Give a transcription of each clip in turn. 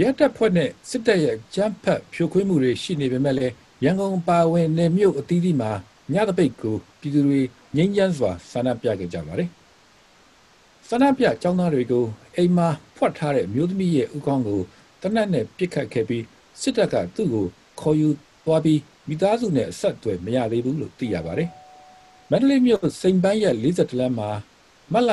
ရဲတပ်ဖွဲ့နဲ့စစ်တပ်ရဲ့ကြမ်းဖက်ဖြိုခွင်းမှုတွေရှိနေပေမဲ့လည်းရန်ကုန်ပါဝင်နေမြို့အသီးသီးမှာညတပိတ်ကိုပြည်သူတွေငြိမ်းချမ်းစွာဆန္ဒပြခဲ့ကြပါတယ်။ဆန္ဒပြចောင်းသားတွေကိုအိမ်မှာဖွက်ထားတဲ့မျိုးသမီးရဲ့ဥကောင်းကိုတနက်နဲ့ပြစ်ခတ်ခဲ့ပြီးစစ်တပ်ကသူ့ကိုခေါ်ယူသွားပြီးမိသားစုနဲ့အဆက်အသွယ်မရသေးဘူးလို့သိရပါတယ်။မန္တလေးမြို့စိန်ပန်းရဲ့40လမ်းမှာမလ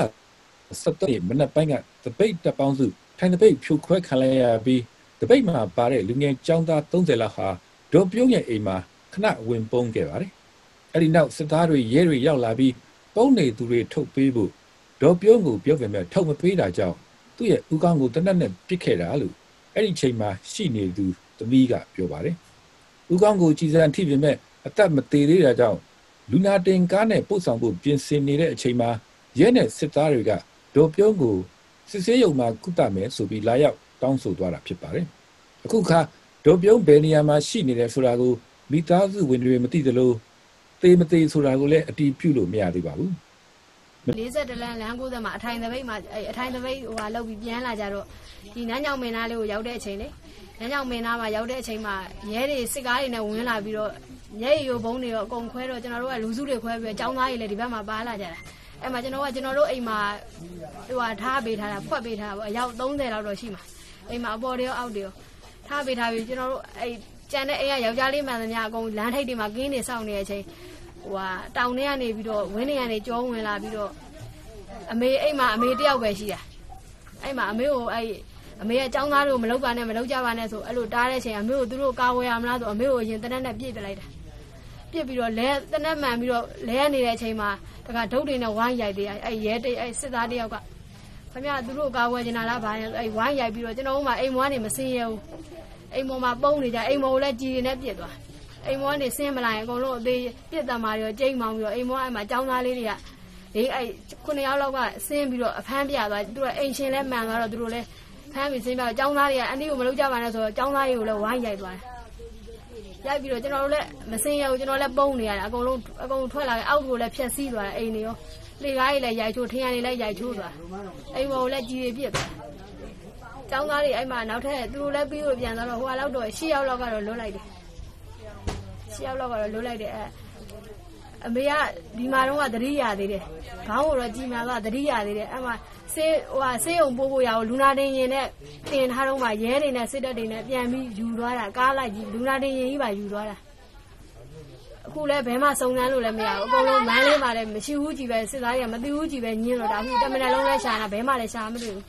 17ရက်မနက်ပိုင်းကတပိတ်တပ်ပေါင်းစု ထိုင်တပိတ်ဖြိုခွဲခံလိုက်ရပြီးတပိတ်မှာပါတဲ့လူငယ်ចောင်းသား30လောက်ဟာဒေါ်ပြုံးရဲ့အိမ်မှာခဏဝင်ပုန်းခဲ့ပါတယ်။အဲ့ဒီနောက်စစ်သားတွေရဲတွေရောက်လာပြီးပုံနေသူတွေထုတ်ပေးဖို့ဒေါ်ပြုံးကိုပြောပေမဲ့ထုတ်မပေးတာကြောင့်သူ့ရဲ့ဥကောင်းကိုတနက်နဲ့ပြစ်ခဲ့တာလို့အဲ့ဒီချိန်မှာရှိနေသူသမီးကပြောပါတယ်။ဥကောင်းကိုကြည်စံထိပေမဲ့အသက်မသေးသေးတာကြောင့်လူနာတင်ကားနဲ့ပို့ဆောင်ဖို့ပြင်ဆင်နေတဲ့အချိန်မှာရဲနဲ့စစ်သားတွေကဒေါ်ပြုံးကို စစ်ဆေးရုံမှာကုသမယ်ဆိုပြီးလာရောက်တောင်းဆိုသွားတာဖြစ်ပါတယ်။အခုခါဒေါ်ပြုံးဘယ်နေရာမှာရှိနေတယ်ဆိုတာကိုမိသားစုဝင်တွေမသိသလိုသေမသေးဆိုတာကိုလည်းအတီးပြုလို့မရသေးပါဘူး40လမ်းလမ်း90မှာအထိုင်သပိတ်မှာအထိုင်သပိတ်ဟိုဟာလောက်ပြီးပြန်လာကြတော့ဒီနန်းကြောင်မင်းသားလေးကိုရောက်တဲ့အချိန်လေနန်းကြောင်မင်းသားမှာရောက်တဲ့အချိန်မှာရဲတွေစစ်ကားတွေနဲ့ဝင်လာပြီးတော့ရဲရီရိုဘုံတွေရောအကုန်ခွဲတော့ကျွန်တော်တို့ကလူစုတွေခွဲပြီးတော့ចောင်းသားတွေလည်းဒီဘက်မှာပါလာကြတာ အဲ့မှာကျွန်တော်ကကျွန်တော်တို့အိမ်မှာဟိုဟာထားပေးထားတာဖွက်ပေးထားတာပေါ့အယောက်30လောက်တော့ရှိမှာအိမ်မှာအပေါ်တွေရောအောက်တွေရောထားပေးထားပြီးကျွန်တော်တို့အဲ့ကျန်တဲ့အိမ်ကယောက်ျားလေးမှန်သမျှအကုန်လမ်းထိပ်တွေမှာကင်းနေစောင့်နေတဲ့အချိန်ဟိုဟာတောင်ထဲကနေပြီးတော့ဝင်းနေကနေကြောဝင်လာပြီးတော့အမေအိမ်မှာအမေတယောက်ပဲရှိတာအဲ့မှာအမေကိုအဲ့အမေရဲ့အကြောင်းသားတို့မလုပ်ပါနဲ့မလုပ်ကြပါနဲ့ဆိုအဲ့လိုတားတဲ့အချိန်အမေကိုသူတို့ကာဝယ်ရမလားဆိုအမေကိုအရင်တနက်နဲ့ပြည့်ပြလိုက်တာပြစ်ပြီးတော့လဲတနက်မှန်ပြီးတော့လဲရနေတဲ့အချိန်မှာ တခါဒုတ်တွေနဲ့ဝိုင်းရိုက်သေးတယ်အဲ့ရဲတိတ်အဲ့စစ်သားတယောက်ကခင်ဗျာသူတို့ကာဝယ်နေတာလားဗာအဲ့ဝိုင်းရိုက်ပြီးတော့ကျွန်တော်တို့မှအိမ်မွားနေမစင်းရဘူးအိမ်မော်မှာပုံနေကြအိမ်မော်ကိုလည်းကြည်နေပြစ်သွားအိမ်မော်ကနေစင်းမလာရင်အကုန်လုံးအသေးပြစ်တမာတွေကျိန်းမောင်းပြီးတော့အိမ်မော်အဲ့မှာចောင်းသားလေးတွေကဒီအဲ့ခုနှစ်ယောက်လောက်ကဆင်းပြီးတော့အဖမ်းပြသွားသူတို့အိမ်ရှင်လဲမှန်သွားတော့သူတို့လဲဖမ်းပြီးဆင်းပြတော့ចောင်းသားတွေကအန်တီကိုမလုပ်ကြပါနဲ့ဆိုတော့ចောင်းသားတွေကိုလည်းဝိုင်းရိုက်သွားတယ် ရိုက်ပြီးတော့ကျွန်တော်တို့လည်းမစင်ရဘူးကျွန်တော်လည်းပုံနေရတယ်အကုန်လုံးအကုန်ထွက်လာတယ်အောက်ကိုလည်းဖြက်စီးသွားတယ်အိမ်တွေရောလေကားတွေလည်းရိုက်ချိုးထင်းရတွေလည်းရိုက်ချိုးသွားအိမ်ပေါ်လည်းကြီးတွေပြစ်သွားចောင်းသားတွေအဲ့မှာနောက်ထပ်သူတို့လည်းပြီးလို့ပြန်သွားတော့ဟိုကလောက်တော့၈ယောက်လောက်ကတော့လွတ်လိုက်တယ်၈ယောက်လောက်ကတော့လွတ်လိုက်တယ်အဲ အမေကဒီမှာတော့သတိရသေးတယ်ခေါင်းကိုတော့ကြည်မာကသတိရသေးတယ်အဲ့မှာဆေးဟိုဟာဆေးုံပို့ဖို့ရအောင်လူနာတင်ရင်နဲ့တင်ထားတော့မှရဲတွေနဲ့စစ်တပ်တွေနဲ့ပြန်ပြီးယူသွားတာကားလိုက်ကြီးလူနာတင်ရင်ကြီးပါယူသွားတာအခုလည်းဘဲမှစုံစမ်းလို့လည်းမရဘူးအကုန်လုံးမန်းလေးပါလည်းမရှိဘူးကြည့်ပဲစစ်သားတွေကမသိဘူးကြည့်ပဲညင်းတော့ဒါအခုတမန်လုံးလည်းရှာတာဘဲမှလည်းရှာမတွေ့ဘူး